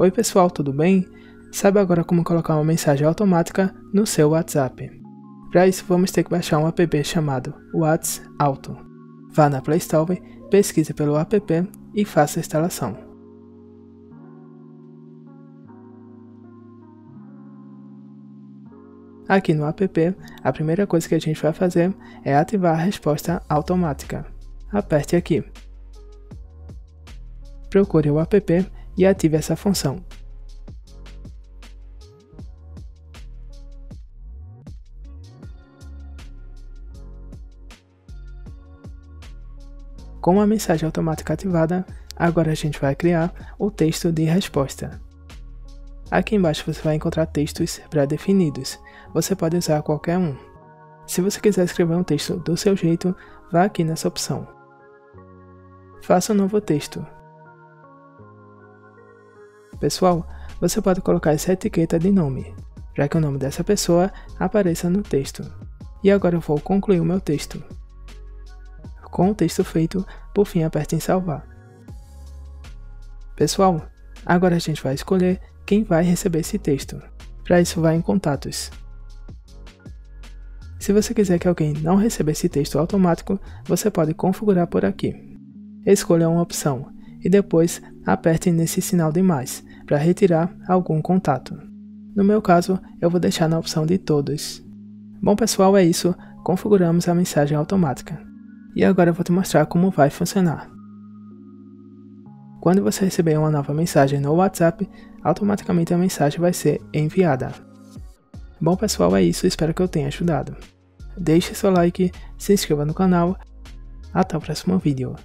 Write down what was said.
Oi pessoal, tudo bem? Sabe agora como colocar uma mensagem automática no seu WhatsApp? Para isso vamos ter que baixar um app chamado WhatsApp Auto. Vá na Play Store, pesquise pelo app e faça a instalação. Aqui no app, a primeira coisa que a gente vai fazer é ativar a resposta automática. Aperte aqui. Procure o app e ative essa função. Com a mensagem automática ativada, agora a gente vai criar o texto de resposta. Aqui embaixo você vai encontrar textos pré-definidos, você pode usar qualquer um. Se você quiser escrever um texto do seu jeito, vá aqui nessa opção. Faça um novo texto, Pessoal, você pode colocar essa etiqueta de nome, para que o nome dessa pessoa apareça no texto. E agora eu vou concluir o meu texto. Com o texto feito, por fim aperte em salvar. Pessoal, agora a gente vai escolher quem vai receber esse texto. Para isso, vá em contatos. Se você quiser que alguém não receba esse texto automático, você pode configurar por aqui. Escolha uma opção e depois aperte nesse sinal de mais para retirar algum contato. No meu caso, eu vou deixar na opção de todos. Bom pessoal, é isso, configuramos a mensagem automática. E agora eu vou te mostrar como vai funcionar. Quando você receber uma nova mensagem no WhatsApp, automaticamente a mensagem vai ser enviada. Bom pessoal, é isso, espero que eu tenha ajudado. Deixe seu like, se inscreva no canal. Até o próximo vídeo.